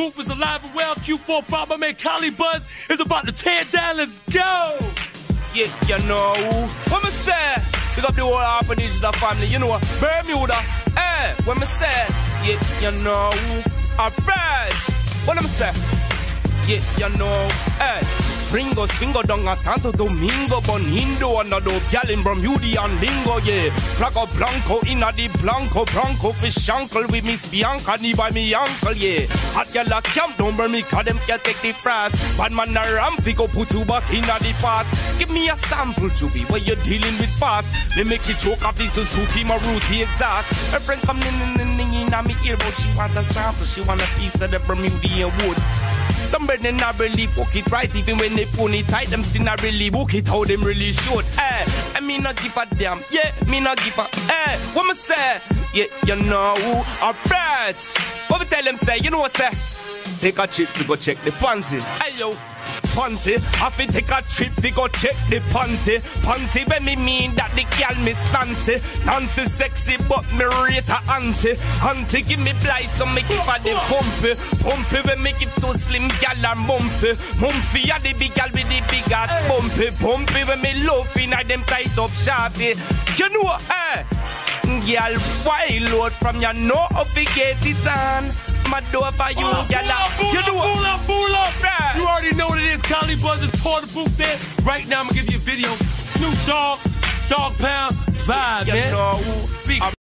booth is alive and well. Q45, my man Collie Buddz is about to tear down. Let's go. Yeah, you know. What me say? Pick up the whole Harper Digital family, you know. Bermuda. Eh, what me say? Yeah, you know. Alright. What I say? Yeah, you know. Eh. Ringo, Swingo, Donga, Santo Domingo, Bonindo, and the gal in Bermuda and Lingo, yeah. Flaco Blanco, inna the Blanco, Bronco, fish uncle with Miss Bianca, ni by me uncle, yeah. Hot gal a camp, don't burn me, cause them can't take the frost. Bad man a ramp, go put you back inna the past. Give me a sample, Juby, where you dealing with fast. Me make she choke off the Suzuki Maruti exhaust. Her friend come in, in, in, in, in, me ear, but she want a sample, she want a piece of the Bermudian wood. Somebody not really book it right, even when they put it tight, them still not really book it how them really should. Eh, I me not give a damn, yeah, me not give a, eh, what me say? Yeah, you know, alright. What we tell them say, you know what say? Take a trip to go check the panty. Hey yo, panty. I fi take a trip to go check the panty. Panty when me mean that the girl miss Nancy. Nancy sexy but me rate her auntie. Auntie give me blight so me give her the pumpy. Pumpy when me give to slim gal and mumpy. Mumpy a the big gal with the big ass pumpy. Pumpy when me love inna them tight up sharpy. You know, eh? Girl, wild load from your no up to get it on. My door for you, girl. pull up, pull You up, pull up, pull up. Right. You already know it is. Collie Buddz is tore the booth there. Right now, I'm gonna give you a video. Snoop Dogg, Dog Pound, vibe, man.